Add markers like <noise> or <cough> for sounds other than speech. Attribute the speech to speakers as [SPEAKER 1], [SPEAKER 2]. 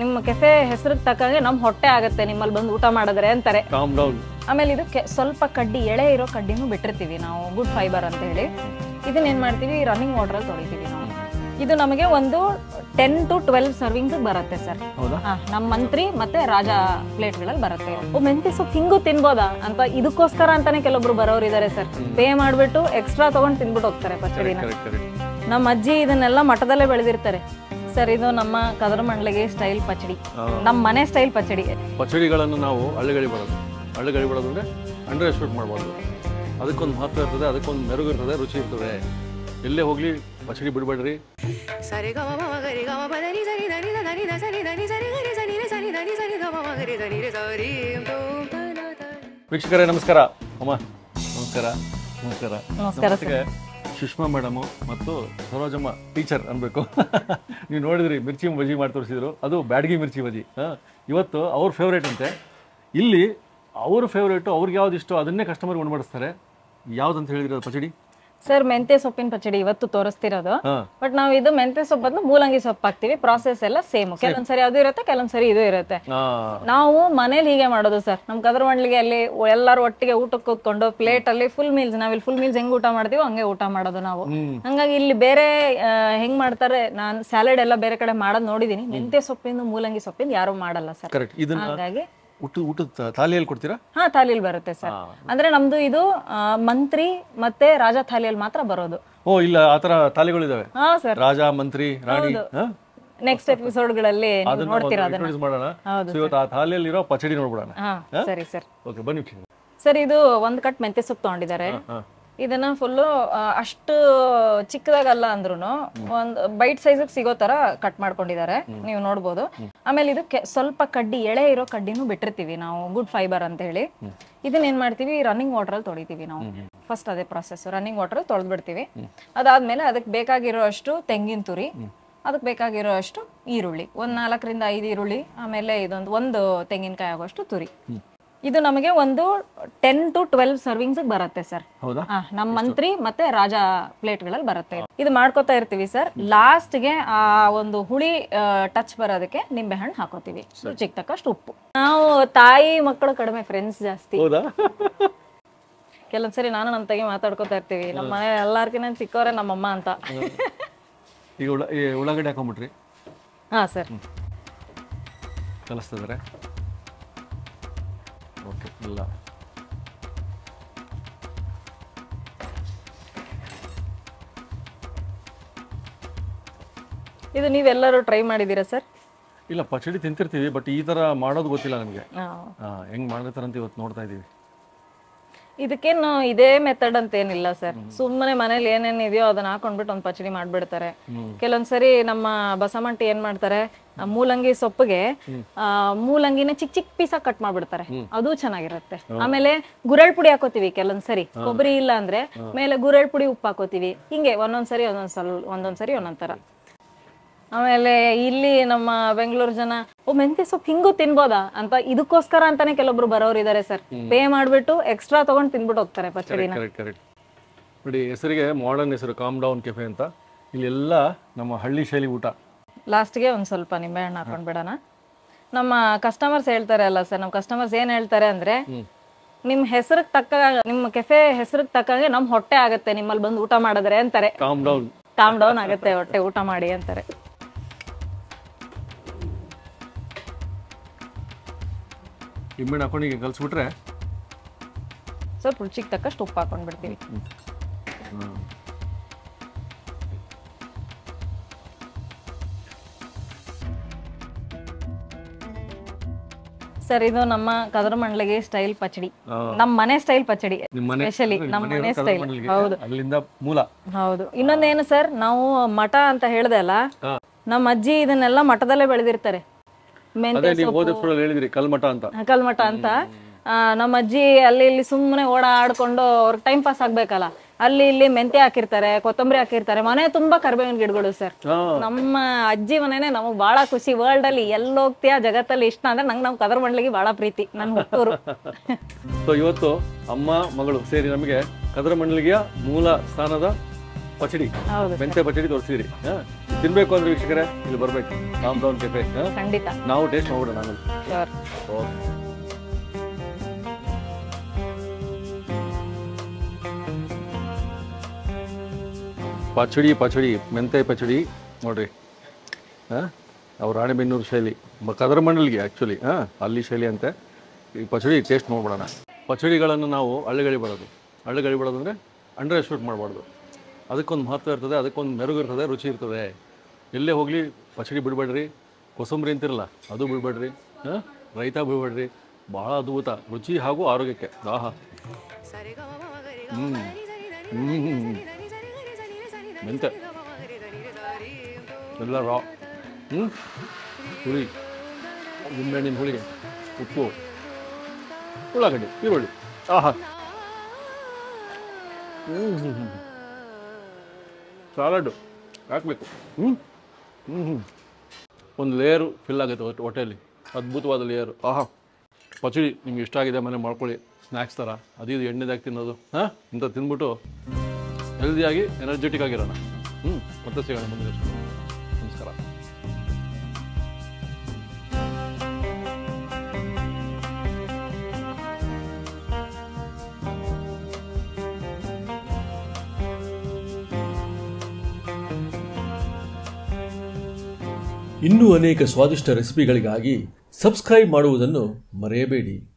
[SPEAKER 1] ನಿಮ್ಮ ಕೆಫೆ ಹೆಸರು ತಕ್ಕಂಗೆ ನಮ್ ಹೊಟ್ಟೆ ಆಗತ್ತೆ ನಿಮ್ಮಲ್ಲಿ ಬಂದು ಊಟ ಮಾಡಿದ್ರೆ ಅಂತಾರೆ. ಆಮೇಲೆ ಇದು ಸ್ವಲ್ಪ ಕಡ್ಡಿ ಎಳೆ ಇರೋ ಕಡ್ಡಿನೂ ಬಿಟ್ಟಿರ್ತೀವಿ ನಾವು ಗುಡ್ ಫೈಬರ್ ಅಂತ ಹೇಳಿ. ಇದನ್ನ ಏನ್ ಮಾಡ್ತೀವಿ ರನ್ನಿಂಗ್ ವಾಟರ್ ಅಲ್ಲಿ ತೊಳಿತೀವಿ ನಾವು. ಇದು ನಮಗೆ ಒಂದು ಟೆನ್ ಟು ಟ್ವೆಲ್ವ್ ಸರ್ವಿಂಗ್ಸ್ ಬರುತ್ತೆ ಸರ್
[SPEAKER 2] ಹೌದಾ?
[SPEAKER 1] ನಮ್ಮ ಮಂತ್ರಿ ಮತ್ತೆ ರಾಜ ಪ್ಲೇಟ್ಗಳಲ್ಲಿ ಬರುತ್ತೆ. ಓ ಮೆಂತ್ಯ ಸೊಪ್ಪು ಹಿಂಗೂ ತಿನ್ಬೋದಾ? ಅಂತ ಇದಕ್ಕೋಸ್ಕರ ಅಂತಾನೆ ಕೆಲವೊಬ್ರು ಬರೋರು ಇದಾರೆ ಸರ್ ಪೇ ಮಾಡ್ಬಿಟ್ಟು ಎಕ್ಸ್ಟ್ರಾ ತಗೊಂಡ್ ತಿನ್ಬಿಟ್ಟು ಹೋಗ್ತಾರೆ ಪಚ್ಚಡಿನ ನಮ್ಮ ಅಜ್ಜಿ ಇದನ್ನೆಲ್ಲ ಮಠದಲ್ಲೇ ಬೆಳೆದಿರ್ತಾರೆ. ಸರ್ ಇದು ನಮ್ಮ ಕದರ ಮಂಡಳಿಗೆ ಸ್ಟೈಲ್ ಪಚಡಿ. ನಮ್ಮ ಮನೆ ಸ್ಟೈಲ್ ಪಚಡಿ.
[SPEAKER 2] ಪಚಡಿಗಳನ್ನು ನಾವು ಹಳ್ಳಿಗಳಿ ಬರೋದು. ಹಳ್ಳಿಗಳಿ ಬರೋದು ಅಂದರೆ ಅಂಡರ್ ಎಸ್ಟಿಮೇಟ್ ಮಾಡ್ಬಾರ್ದು ಅದಕ್ಕೊಂದು ಮಹತ್ವ ಇರ್ತದೆ ಅದಕ್ಕೊಂದು ಮೆರುಗು ಇರ್ತದೆ ರುಚಿ ಇರ್ತದೆ. ಎಲ್ಲೇ ಹೋಗ್ಲಿ ಪಚಡಿ ಬಿಡಬೇಡ್ರಿ.
[SPEAKER 3] ಸರಿ ಗಮ ಗರಿ ಗಮ ಸರಿ ಧನಿ ಧನಿ ಸರಿ ಧನಿ ಸರಿ ಗರಿ ಸನಿ ಧನಿ ಸರಿ ಗಮ ಗರಿ ಧನಿ ರೆ ಸರಿ ತ
[SPEAKER 2] ವೀಕ್ಷಕರೇ ನಮಸ್ಕಾರ. ಅಮ್ಮ ನಮಸ್ಕಾರ. ನಮಸ್ಕಾರ.
[SPEAKER 1] ನಮಸ್ಕಾರ
[SPEAKER 2] ಸುಷ್ಮಾ ಮೇಡಮು ಮತ್ತು ಸರೋಜಮ್ಮ ಟೀಚರ್ ಅನ್ಬೇಕು. <laughs> ನೀವು ನೋಡಿದ್ರಿ ಮಿರ್ಚಿ ಬಜಿ ಮಾಡಿ ತೋರಿಸಿದ್ರು. ಅದು ಬ್ಯಾಡ್ಗಿ ಮಿರ್ಚಿ ಬಜಿ ಹಾ. ಇವತ್ತು ಅವ್ರ ಫೇವ್ರೇಟ್ ಅಂತೆ. ಇಲ್ಲಿ ಅವ್ರ ಫೇವ್ರೇಟು ಅವ್ರಿಗೆ ಯಾವ್ದು ಇಷ್ಟೋ ಅದನ್ನೇ ಕಸ್ಟಮರ್ಗೆ ಉಣ್ಮಾಡಿಸ್ತಾರೆ ಯಾವ್ದಂತ ಹೇಳಿದ್ರೆ ಅದು ಪಚಡಿ?
[SPEAKER 1] ಸರ್ ಮೆಂತೆ ಸೊಪ್ಪಿನ ಪಚಡಿ ಇವತ್ತು ತೋರಿಸ್ತಿರೋದು. ಬಟ್ ನಾವು ಇದು ಮೆಂತೆ ಸೊಪ್ಪು ಬದಲು ಮೂಲಂಗಿ ಸೊಪ್ಪು ಹಾಕ್ತಿವಿ. ಪ್ರಾಸೆಸ್ ಎಲ್ಲ ಸೇಮ್ ಕೆಲವೊಂದ್ಸರಿ ಅದು ಇರುತ್ತೆ ಕೆಲವೊಂದ್ಸರಿ ಇದು ಇರುತ್ತೆ. ನಾವು ಮನೇಲಿ ಹೀಗೆ ಮಾಡೋದು ಸರ್. ನಮ್ ಕದರ್ ಮಂಡ್ಲಿಗೆ ಅಲ್ಲಿ ಎಲ್ಲರೂ ಒಟ್ಟಿಗೆ ಊಟಕ್ಕೆ ಕೂತ್ಕೊಂಡು ಪ್ಲೇಟ್ ಅಲ್ಲಿ ಫುಲ್ ಮೀಲ್ಸ್ ನಾವಿಲ್ಲಿ ಫುಲ್ ಮೀಲ್ಸ್ ಹೆಂಗ್ ಊಟ ಮಾಡ್ತೀವೋ ಹಂಗೆ ಊಟ ಮಾಡೋದು ನಾವು. ಹಂಗಾಗಿ ಇಲ್ಲಿ ಬೇರೆ ಹೆಂಗ್ ಮಾಡ್ತಾರೆ ನಾನು ಸ್ಯಾಲಡ್ ಎಲ್ಲ ಬೇರೆ ಕಡೆ ಮಾಡೋದ್ ನೋಡಿದೀನಿ. ಮೆಂತೆ ಸೊಪ್ಪಿಂದ ಮೂಲಂಗಿ ಸೊಪ್ಪಿಂದ ಯಾರು ಮಾಡಲ್ಲ ಸರ್. ಹಾಗಾಗಿ
[SPEAKER 2] ಊಟ ಊಟದ ಥಾಲಿಯಲ್ಲಿ ಕೊಡ್ತೀರಾ?
[SPEAKER 1] ಹಾ ಥಾಲಿಯಲ್ಲಿ ಬರುತ್ತೆ ಸರ್. ಅಂದ್ರೆ ನಮ್ದು ಇದು ಆ, ಮಂತ್ರಿ ಮತ್ತೆ ರಾಜ ಥಾಲಿಯಲ್ಲಿ ಮಾತ್ರ ಬರೋದು.
[SPEAKER 2] ಓ ಇಲ್ಲ ಆ ಥರ ಥಾಲಿಗಳಿದಾವೆ.
[SPEAKER 1] ಹಾ ಸರ್.
[SPEAKER 2] ರಾಜ ಮಂತ್ರಿ ರಾಣಿ ಹಾ?
[SPEAKER 1] ನೆಕ್ಸ್ಟ್ ಎಪಿಸೋಡ್ಗಳಲ್ಲಿ ನೋಡ್ತೀರಾ ಅದನ್ನ.
[SPEAKER 2] introduce ಮಾಡೋಣ.
[SPEAKER 1] ಹೌದು
[SPEAKER 2] So, ಇವತ್ತು ಆ ಥಾಲಿಯಲ್ಲಿರೋ ಪಚಡಿ ನೋಡ್ಬಿಡೋಣ.
[SPEAKER 1] ಹಾ ಸರಿ ಸರ್.
[SPEAKER 2] ಓಕೆ ಬನ್ನಿ
[SPEAKER 1] ಸರ್ ಇದು ಒಂದ್ ಕಟ್ ಮೆಂತ್ಯ ಸೊಪ್ಪು ತಗೊಂಡಿದ್ದಾರೆ.
[SPEAKER 2] ಹಾ.
[SPEAKER 1] ಇದನ್ನ ಫುಲ್ಲು ಅಷ್ಟು ಚಿಕ್ಕದಾಗಲ್ಲ ಅಂದ್ರೂ ಒಂದು ಬೈಟ್ ಸೈಜ್ ಸಿಗೋ ತರ ಕಟ್ ಮಾಡ್ಕೊಂಡಿದ್ದಾರೆ ನೀವು ನೋಡ್ಬೋದು. ಆಮೇಲೆ ಇದು ಸ್ವಲ್ಪ ಕಡ್ಡಿ ಎಳೆ ಇರೋ ಕಡ್ಡಿನೂ ಬಿಟ್ಟಿರ್ತೀವಿ ನಾವು ಗುಡ್ ಫೈಬರ್ ಅಂತ ಹೇಳಿ. ಇದನ್ನ ಏನ್ ಮಾಡ್ತೀವಿ ರನ್ನಿಂಗ್ ವಾಟರ್ ಅಲ್ಲಿ ತೊಳಿತೀವಿ ನಾವು. ಫಸ್ಟ್ ಅದೇ ಪ್ರಾಸೆಸ್ ರನ್ನಿಂಗ್ ವಾಟರ್ ತೊಳೆದ್ ಬಿಡ್ತೀವಿ ಅದಾದ್ಮೇಲೆ ಅದಕ್ಕೆ ಬೇಕಾಗಿರೋ ಅಷ್ಟು ತೆಂಗಿನ ತುರಿ ಅದಕ್ಕೆ ಬೇಕಾಗಿರೋ ಅಷ್ಟು ಈರುಳ್ಳಿ. ಒಂದ್ ನಾಲ್ಕರಿಂದ ಐದು ಈರುಳ್ಳಿ ಆಮೇಲೆ ಇದೊಂದು ಒಂದು ತೆಂಗಿನಕಾಯಿ ಆಗೋಷ್ಟು ತುರಿ. ಇದು ನಮಗೆ ಒಂದು ಟೆನ್ ಟು ಟ್ವೆಲ್ವ್ ಸರ್ವಿಂಗ್ಸ್ ಬರುತ್ತೆ ಸರ್
[SPEAKER 2] ಹೌದಾ?
[SPEAKER 1] ನಮ್ಮ ಮಂತ್ರಿ ಮತ್ತೆ ರಾಜ ಪ್ಲೇಟ್ಗಳಲ್ಲಿ ಬರುತ್ತೆ. ಇದು ಮಾಡ್ಕೋತಾ ಇರ್ತೀವಿ ಸರ್ ಲಾಸ್ಟ್ಗೆ ಆ ಒಂದು ಹುಳಿ ಟಚ್ ಬರೋದಕ್ಕೆ ನಿಂಬೆ ಹಣ್ಣು ಹಾಕೋತೀವಿ. ರುಚಿಗೆ ತಕ್ಕಷ್ಟು ಉಪ್ಪು. ನಾವು ತಾಯಿ ಮಕ್ಕಳು ಕಡಿಮೆ ಫ್ರೆಂಡ್ಸ್ ಜಾಸ್ತಿ. ಕೆಲವೊಂದ್ಸರಿ ನಾನು ನನ್ನ ತೆಗೆ ಮಾತಾಡ್ಕೋತಾ ಇರ್ತೀವಿ. ನಮ್ಮ ಮನೆ ಎಲ್ಲಾರ್ಕಿನ ಚಿಕ್ಕವರೇ ನಮ್ಮಮ್ಮ ಅಂತ.
[SPEAKER 2] ಈಗ ಉಳ್ಳಾಗಡ್ಡೆ
[SPEAKER 1] ಹಾ ಸರ್
[SPEAKER 2] ಕಲಿಸ್ತಿದ್ದಾರೆ ಓಕೆ ಇಲ್ಲ
[SPEAKER 1] ಇದು ನೀವೆಲ್ಲರೂ ಟ್ರೈ ಮಾಡಿದ್ದೀರಾ ಸರ್
[SPEAKER 2] ಇಲ್ಲ ಪಚಡಿ ತಿಂತಿರ್ತೀವಿ ಬಟ್ ಈ ತರ ಮಾಡೋದು ಗೊತ್ತಿಲ್ಲ ನಮಗೆ. ಹೆಂಗ್ ಮಾಡಿರ್ತಾರೆ ಅಂತ ಇವತ್ತು ನೋಡ್ತಾ ಇದೀವಿ
[SPEAKER 1] ಇದಕ್ಕೇನು ಇದೇ ಮೆಥಡ್ ಅಂತ ಏನಿಲ್ಲ ಸರ್ ಸುಮ್ಮನೆ ಮನೇಲಿ ಏನೇನ್ ಇದೆಯೋ ಅದನ್ನ ಹಾಕೊಂಡ್ಬಿಟ್ಟು ಒಂದು ಪಚಡಿ ಮಾಡ್ಬಿಡ್ತಾರೆ. ಕೆಲವೊಂದ್ಸರಿ ನಮ್ಮ ಬಸಮಂಟಿ ಏನ್ ಮಾಡ್ತಾರೆ ಮೂಲಂಗಿ ಸೊಪ್ಪಿಗೆ ಮೂಲಂಗಿನ ಚಿಕ್ಕ ಚಿಕ್ಕ ಪೀಸ ಕಟ್ ಮಾಡ್ಬಿಡ್ತಾರೆ. ಅದು ಚೆನ್ನಾಗಿರುತ್ತೆ. ಆಮೇಲೆ ಗುರಳ್ ಪುಡಿ ಹಾಕೋತೀವಿ ಕೆಲವೊಂದ್ಸರಿ ಕೊಬ್ಬರಿ ಇಲ್ಲ ಅಂದ್ರೆ ಮೇಲೆ ಗುರಳ್ ಪುಡಿ ಉಪ್ಪು ಹಾಕೋತೀವಿ. ಹಿಂಗೆ ಒಂದೊಂದ್ಸರಿ ಒಂದೊಂದ್ ಸಲ ಒಂದೊಂದ್ಸರಿ ಒಂದೊಂದ್ ತರ. ಆಮೇಲೆ ಇಲ್ಲಿ ನಮ್ಮ ಬೆಂಗಳೂರು ಜನ ಓ ಮೆಂತ್ಯ ಸೊಪ್ಪು ಹಿಂಗೂ ತಿನ್ಬೋದಾ? ಅಂತ ಇದಕ್ಕೋಸ್ಕರ ಅಂತಾನೆ ಕೆಲವೊಬ್ರು ಬರೋರು ಇದಾರೆ ಸರ್. ಪೇ ಮಾಡ್ಬಿಟ್ಟು ಎಕ್ಸ್ಟ್ರಾ ತಗೊಂಡ್ ತಿನ್ಬಿಟ್ಟು ಹೋಗ್ತಾರೆ
[SPEAKER 2] ಕರೆಕ್ಟ್ ನೋಡಿ ಹೆಸರಿಗೆ ಮಾಡರ್ನ್ ಹೆಸರು ಕಾಮ್ ಡೌನ್ ಕೆಫೆ ಅಂತ. ಇಲ್ಲೆಲ್ಲ ನಮ್ಮ ಹಳ್ಳಿ ಶೈಲಿ ಊಟ.
[SPEAKER 1] ಲಾಸ್ಟ್ಗೆ ಒಂದು ಸ್ವಲ್ಪ ನಿಂಬೆಹಣ್ಣು ಹಾಕೊಂಡು ಬಿಡೋಣ. ನಮ್ಮ ಕಸ್ಟಮರ್ಸ್ ಹೇಳ್ತಾರೆ ಅಲ್ಲ ಸರ್ ನಮ್ಮ ಕಸ್ಟಮರ್ಸ್ ಏನು ಹೇಳ್ತಾರೆ ಅಂದ್ರೆ ನಿಮ್ಮ ಹೆಸರಿಗೆ ತಕ್ಕ ನಿಮ್ಮ ಕೆಫೆ ಹೆಸರಿಗೆ ತಕ್ಕಂಗೆ ನಮ್ಮ ಹೊಟ್ಟೆ ಆಗುತ್ತೆ ನಿಮ್ಮಲ್ಲಿ ಬಂದು ಊಟ ಮಾಡಿದ್ರೆ ಅಂತಾರೆ.
[SPEAKER 2] ಕಾಮ್ ಡೌನ್
[SPEAKER 1] ಕಾಮ್ ಡೌನ್ ಆಗುತ್ತೆ ಹೊಟ್ಟೆ ಊಟ ಮಾಡಿ ಅಂತಾರೆ.
[SPEAKER 2] ನಿಂಬೆಹಣ್ಣು ಹಾಕೊಂಡು ಈಗ ಕಲಿಸ್ಬಿಟ್ರೆ?
[SPEAKER 1] ಸ್ವಲ್ಪ ರುಚಿಗೆ ತಕ್ಕಷ್ಟು ಉಪ್ಪು ಹಾಕೊಂಡ್ ಬಿಡ್ತೀವಿ. ಸರ್ ಇದು ನಮ್ಮ ಕದರ ಮಂಡಳಿಗೆ ಸ್ಟೈಲ್ ಪಚಡಿ. ನಮ್ಮ ಮನೆ ಸ್ಟೈಲ್ ಪಚಡಿ ಸ್ಪೆಷಲಿ
[SPEAKER 2] ನಿಮ್ಮ ಮನೆ
[SPEAKER 1] ಸ್ಟೈಲ್ ಹೌದು.
[SPEAKER 2] ಅಲ್ಲಿಂದ ಮೂಲ.
[SPEAKER 1] ಹೌದು. ಇನ್ನೊಂದೇನು ಸರ್ ನಾವು ಮಠ ಅಂತ ಹೇಳ್ದೆ ಅಲ್ಲ ನಮ್ಮ ಅಜ್ಜಿ ಇದನ್ನೆಲ್ಲ ಮಠದಲ್ಲೇ ಬೆಳೆದಿರ್ತಾರೆ.
[SPEAKER 2] ಕಲ್ಮಠ ಅಂತ.
[SPEAKER 1] ಕಲ್ಮಠ ಅಂತ. ನಮ್ಮ ಅಜ್ಜಿ ಅಲ್ಲಿ ಇಲ್ಲಿ ಸುಮ್ಮನೆ ಓಡಾಡ್ಕೊಂಡು ಅವ್ರಿಗೆ ಟೈಮ್ ಪಾಸ್ ಆಗ್ಬೇಕಲ್ಲ. ಅಲ್ಲಿ ಇಲ್ಲಿ ಮೆಂತೆ ಹಾಕಿರ್ತಾರೆ ಕೊತ್ತಂಬರಿ ಹಾಕಿರ್ತಾರೆ. ಮನೆ ತುಂಬಾ ಕರ್ಬೇವಿನ ಗಿಡಗಳು ಸರ್ ನಮ್ಮ ಅಜ್ಜಿ ಮನೆನೆ ನಮಗ್ ಬಹಳ ಖುಷಿ. ವರ್ಲ್ಡ್ ಅಲ್ಲಿ ಎಲ್ಲಿ ಹೋಗ್ತೀಯಾ ಜಗತ್ತಲ್ಲಿ ಇಷ್ಟ ಅಂದ್ರೆ ನಂಗೆ ನಾವು ಕದರ್ ಮಂಡ್ಲಿಗೆ ಬಹಳ ಪ್ರೀತಿ ನನ್ ಹುಟ್ಟೂರು. <laughs>
[SPEAKER 2] ಸೊ ಇವತ್ತು ಅಮ್ಮ ಮಗಳು ಸೇರಿ ನಮಗೆ ಕದರ ಮಂಡಲಿಗೆಯ ಮೂಲ ಸ್ಥಾನದ ಪಚಡಿ ಮೆಂತೆ ಪಚಡಿ ತೋರಿಸಿದ್ರಿ. ತಿನ್ಬೇಕು ಅಂದ್ರೆ ವೀಕ್ಷಕರೇ ಇಲ್ಲಿ ಬರ್ಬೇಕು. ರಾಮ್ ಡೌನ್ ಕೆಫೆ
[SPEAKER 1] ಖಂಡಿತ.
[SPEAKER 2] ನಾವು ಟೇಸ್ಟ್ ಮಾಡ್ಬಿಡೋಣ ಪಚಡಿ ಪಚಡಿ ಮೆಂತೆ ಪಚಡಿ. ನೋಡ್ರಿ. ಹಾಂ? ಅವ್ರ ರಾಣಿಬೆನ್ನೂರು ಶೈಲಿ. ಮ- ಕದರಮಂಡಲಿಗೆ ಆ್ಯಕ್ಚುಲಿ ಹಾಂ? ಅಲ್ಲಿ ಶೈಲಿ ಅಂತೆ. ಈ ಪಚಡಿ ಟೇಸ್ಟ್ ನೋಡ್ಬಿಡೋಣ. ಪಚಡಿಗಳನ್ನು ನಾವು ಹಳ್ಳಿಗಳಿಬಿಡೋದು ಹಳ್ಳಿಗಳಿಬಿಡೋದು ಅಂದರೆ ಅಂಡರ್ ಎಸ್ಟಿಮೇಟ್ ಮಾಡಬಾರ್ದು. ಅದಕ್ಕೊಂದು ಮಹತ್ವ ಇರ್ತದೆ ಅದಕ್ಕೊಂದು ಮೆರುಗು ಇರ್ತದೆ ರುಚಿ ಇರ್ತದೆ. ಎಲ್ಲೇ ಹೋಗಲಿ ಪಚಡಿ ಬಿಡಬೇಡ್ರಿ. ಕೊಸಂಬರಿ ಅಂತಿರಲ್ಲ ಅದು ಬಿಡಬೇಡ್ರಿ. ಹಾಂ? ರೈತ ಬಿಡಬೇಡ್ರಿ. ಭಾಳ ಅದ್ಭುತ. ರುಚಿ ಹಾಗೂ ಆರೋಗ್ಯಕ್ಕೆ. ಆಹಾ. ಹ್ಞೂ ಹ್ಞೂ ಮೆಂತೆ. ಎಲ್ಲ ರಾ ಹ್ಞೂ ಹುಳಿ. ನಿಂಬೆಹಣ್ಣಿನ ಹುಳಿ ಉಪ್ಪು. ಉಳ್ಳಾಗಡ್ಡಿ, ಈರುಳ್ಳಿ. ಆಹಾ. ಹ್ಞೂ ಹ್ಞೂ ಹ್ಞೂ ಸಾಲಡ್ಡು ಹಾಕಬೇಕು. ಹ್ಞೂ ಹ್ಞೂ ಹ್ಞೂ ಒಂದು ಲೇಯರು ಫಿಲ್ ಆಗುತ್ತೆ ಒಟ್ಟು ಹೊಟ್ಟೆಯಲ್ಲಿ. ಅದ್ಭುತವಾದ ಲೇಯರು. ಆಹಾ. ಪಚಡಿ ನಿಮ್ಗೆ ಇಷ್ಟ ಆಗಿದೆ ಮನೆ ಮಾಡ್ಕೊಳ್ಳಿ. ಸ್ನ್ಯಾಕ್ಸ್ ಥರ. ಅದು ಇದು ಎಣ್ಣೆದಾಗಿ ತಿನ್ನೋದು. ಹಾಂ? ಇಂಥ ತಿಂದ್ಬಿಟ್ಟು ಹೆಲ್ದಿಯಾಗಿ ಎನರ್ಜೆಟಿಕ್ ಆಗಿರೋಣ. ಹ್ಞೂ ಮತ್ತೆ ಸಿಗೋಣ ಮುಂದಿನ. ನಮಸ್ಕಾರ.
[SPEAKER 4] ಇನ್ನೂ ಅನೇಕ ಸ್ವಾದಿಷ್ಟ ರೆಸಿಪಿಗಳಿಗಾಗಿ ಸಬ್ಸ್ಕ್ರೈಬ್ ಮಾಡುವುದನ್ನು ಮರೆಯಬೇಡಿ.